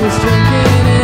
was drinking